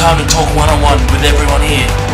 time to talk one-on-one with everyone here.